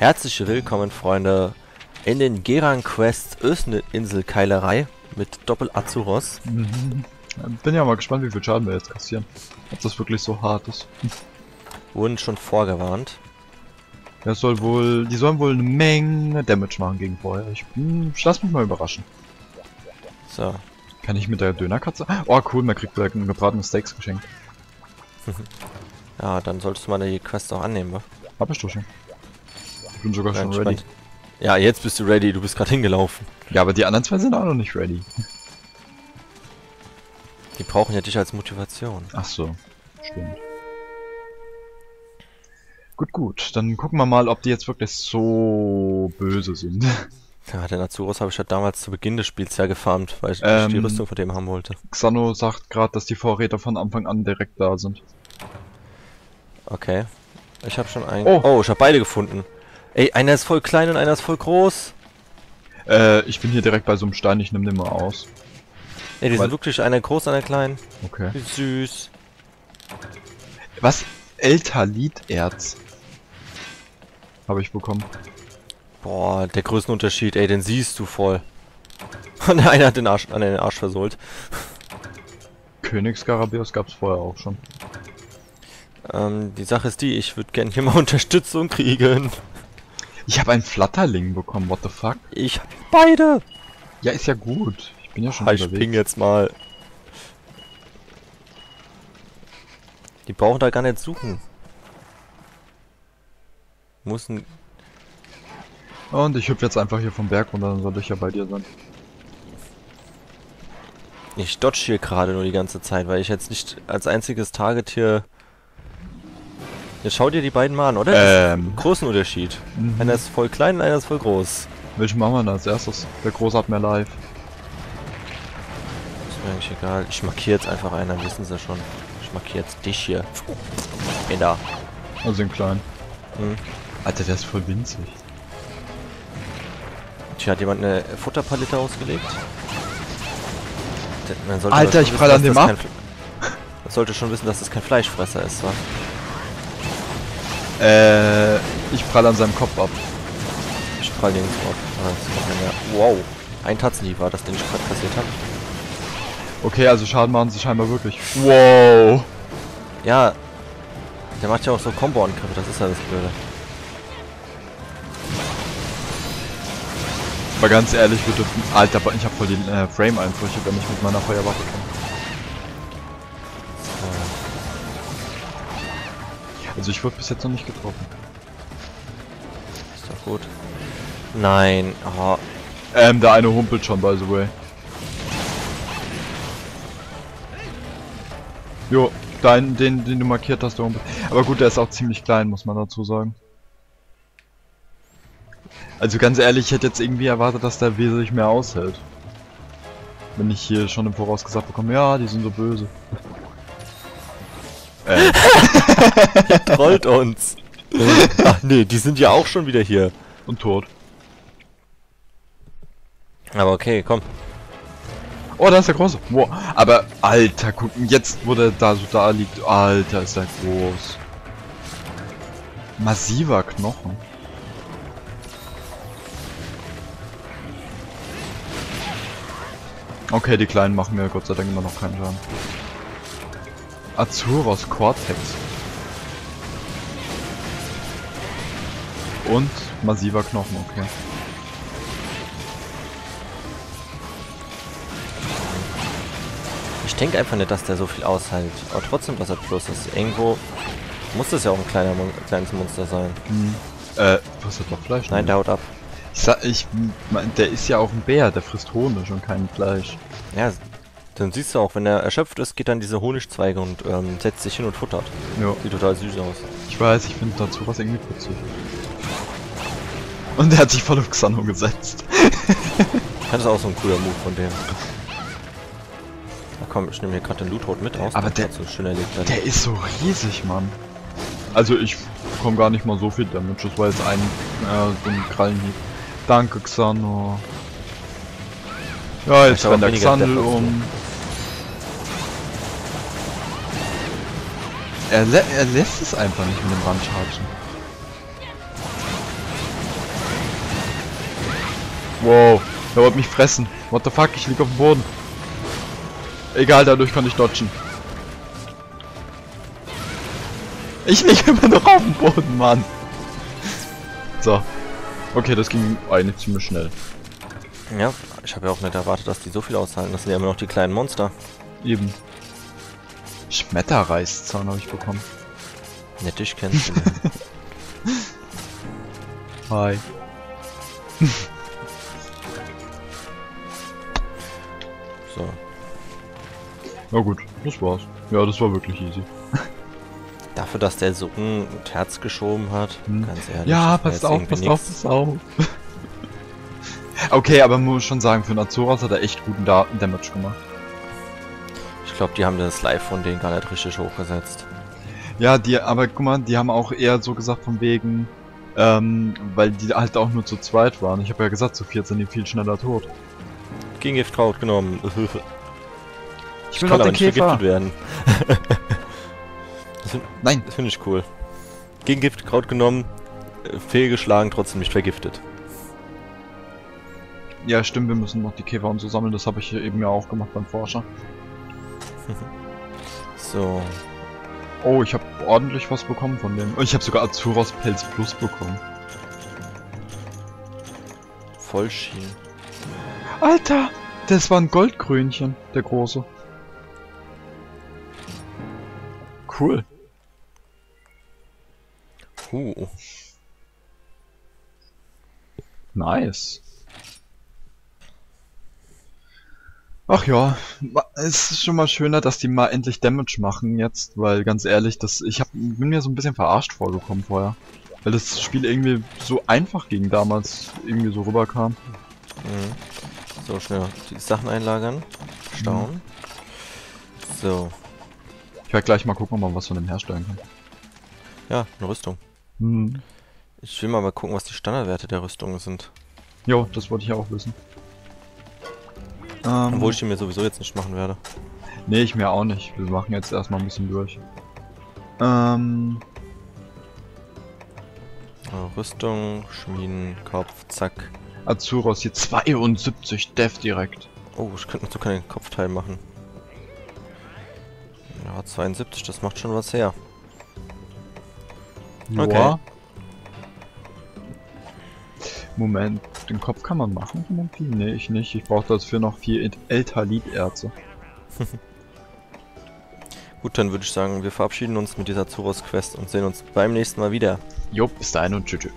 Herzlich willkommen, Freunde, in den Geran Quest Insel Keilerei mit Doppel Azuros. Mhm. Bin ja mal gespannt, wie viel Schaden wir jetzt kassieren. Ob das wirklich so hart ist. Wurden schon vorgewarnt. Ja, soll wohl, die sollen wohl eine Menge Damage machen gegen Feuer. Ich, hm, ich lass mich mal überraschen. So. Kann ich mit der Dönerkatze? Oh cool, man kriegt gleich ein gebratenes Steaks geschenkt. ja, dann solltest du mal die Quest auch annehmen, wa? Hab ich doch schon. Ich bin sogar schon ready. Ja, jetzt bist du ready, du bist gerade hingelaufen. Ja, aber die anderen zwei sind auch noch nicht ready. Die brauchen ja dich als Motivation. Ach so, stimmt. Gut, gut. Dann gucken wir mal, ob die jetzt wirklich so böse sind. Ja, den Azuros habe ich ja damals zu Beginn des Spiels ja gefarmt, weil ich ähm, die Rüstung von dem haben wollte. Xano sagt gerade, dass die Vorräte von Anfang an direkt da sind. Okay. Ich habe schon einen. Oh, oh ich habe beide gefunden. Ey, einer ist voll klein und einer ist voll groß. Äh, ich bin hier direkt bei so einem Stein, ich nehme den mal aus. Ey, die Weil sind wirklich einer groß, einer klein. Okay. Süß. Was? Eltaliterz. Habe ich bekommen. Boah, der Größenunterschied, ey, den siehst du voll. Und einer hat den Arsch, an den Arsch versohlt. Königsgarabios gab's vorher auch schon. Ähm, die Sache ist die, ich würde gerne hier mal Unterstützung kriegen. Ich habe einen Flatterling bekommen, what the fuck? Ich hab beide! Ja, ist ja gut. Ich bin ja schon ah, Ich ping jetzt mal. Die brauchen da gar nicht suchen. Muss ein... Und ich hüpfe jetzt einfach hier vom Berg runter, dann sollte ich ja bei dir sein. Ich dodge hier gerade nur die ganze Zeit, weil ich jetzt nicht als einziges Target hier Jetzt schau dir die beiden mal an, oder? Ähm. Großen Unterschied. Mhm. Einer ist voll klein und einer ist voll groß. Welchen machen wir denn als erstes? Der Große hat mehr Live. Ist mir eigentlich egal. Ich markiere jetzt einfach einen, dann wissen sie schon. Ich markiere jetzt dich hier. Geh da. Also den kleinen. Mhm. Alter, der ist voll winzig. Hier hat jemand eine Futterpalette ausgelegt. Alter, ich prall an dem ab. Man sollte schon wissen, dass das kein Fleischfresser ist, wa? Äh, ich prall an seinem Kopf ab. Ich prall den ab. Ah, wow. Ein Tatzenhieb war das, den ich gerade kassiert habe. Okay, also Schaden machen sie scheinbar wirklich. Wow. Ja. Der macht ja auch so Combo-Angriffe, das ist ja das Blöde. Aber ganz ehrlich, dürfen... Alter, ich habe voll die äh, Frame-Einbrüche, wenn ich mit meiner Feuerwaffe komme. Also ich wurde bis jetzt noch nicht getroffen. Ist doch gut. Nein. Oh. Ähm, der eine humpelt schon, by the way. Jo, dein, den, den du markiert hast, der humpelt. Aber gut, der ist auch ziemlich klein, muss man dazu sagen. Also ganz ehrlich, ich hätte jetzt irgendwie erwartet, dass der wesentlich mehr aushält. Wenn ich hier schon im Voraus gesagt bekomme, ja, die sind so böse. Äh. trollt uns. Ach nee, die sind ja auch schon wieder hier. Und tot. Aber okay, komm. Oh, da ist der große. Wow. Aber, Alter, guck, jetzt, wo der da so da liegt. Alter, ist der groß. Massiver Knochen. Okay, die Kleinen machen mir Gott sei Dank immer noch keinen Schaden. Azuros Cortex. Und massiver Knochen, okay. Ich denke einfach nicht, dass der so viel aushält. Aber trotzdem, dass er plus ist. Irgendwo muss das ja auch ein kleiner Mon kleines Monster sein. Hm. Äh, was hat noch Fleisch? Nein, der haut ab. Ich sag, ich, der ist ja auch ein Bär, der frisst Honig und kein Fleisch. Ja, dann siehst du auch, wenn er erschöpft ist, geht dann diese Honigzweige und ähm, setzt sich hin und futtert. Ja. Sieht total süß aus. Ich weiß, ich finde dazu was irgendwie putzig. Und er hat sich voll auf Xano gesetzt. das ist auch so ein cooler Move von dem. Na komm, ich nehme hier gerade den Loot mit aus. Aber der, so schön erlebt der ist so riesig, Mann. Also ich bekomme gar nicht mal so viel Damage. Das war jetzt ein, äh, so ein Krallenhieb. Danke, Xano. Ja, jetzt rennt der Xandel um. Er, er lässt es einfach nicht mit dem Rand chargen. Wow, der wollte mich fressen. What the fuck, ich lieg auf dem Boden. Egal, dadurch konnte ich dodgen. Ich lieg immer noch auf dem Boden, Mann. So. Okay, das ging eigentlich ziemlich schnell. Ja, ich habe ja auch nicht erwartet, dass die so viel aushalten. Das sind ja immer noch die kleinen Monster. Eben. Schmetterreißzahn habe ich bekommen. Nicht dich kennst du. Hi. Na gut, das war's. Ja, das war wirklich easy. Dafür, dass der so ein Herz geschoben hat, Hm. ganz ehrlich. Ja, passt auf, passt auf, passt auf. okay, aber man muss schon sagen, für einen Azoras hat er echt guten da Damage gemacht. Ich glaube, die haben das Live von denen gar nicht richtig hochgesetzt. Ja, die, aber guck mal, die haben auch eher so gesagt von wegen, ähm, weil die halt auch nur zu zweit waren. Ich habe ja gesagt, zu viert sind die viel schneller tot. Gegen Giftkraut genommen. Ich Ich will kann noch aber den nicht Käfer. vergiftet werden. das finde Nein, find ich cool. Gegen Giftkraut genommen, äh, fehlgeschlagen, trotzdem nicht vergiftet. ja stimmt, wir müssen noch die Käfer und so sammeln. Das habe ich eben ja auch gemacht beim Forscher. So. Oh, ich habe ordentlich was bekommen von dem. Oh, Ich habe sogar Azuros Pelz Plus bekommen. Vollschien. Alter, das war ein Goldkrönchen, der große. Cool. Uh. Nice. Ach ja, es ist schon mal schöner, dass die mal endlich Damage machen jetzt, weil ganz ehrlich, das ich hab, bin mir so ein bisschen verarscht vorgekommen vorher. Weil das Spiel irgendwie so einfach ging damals, irgendwie so rüberkam. Mhm. So, schnell die Sachen einlagern. Stauen. So. Ich werde gleich mal gucken, ob man was von dem herstellen kann. Ja, eine Rüstung. Hm. Ich will mal, mal gucken, was die Standardwerte der Rüstung sind. Jo, das wollte ich auch wissen. Ähm, Obwohl ich die mir sowieso jetzt nicht machen werde. Nee, ich mir auch nicht. Wir machen jetzt erstmal ein bisschen durch. Ähm, Äh, Rüstung, Schmieden, Kopf, zack. Azuros hier 72 Dev direkt. Oh, ich könnte noch so keinen Kopfteil machen. Ja, 72, das macht schon was her. Okay. Joa. Moment, den Kopf kann man machen von dem Vieh? Nee, ich nicht. Ich brauche dafür noch vier El- Eltalit-Erze. Gut, dann würde ich sagen, wir verabschieden uns mit dieser Zuros-Quest und sehen uns beim nächsten Mal wieder. Jo, bis dahin und tschüss.